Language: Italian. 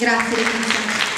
Grazie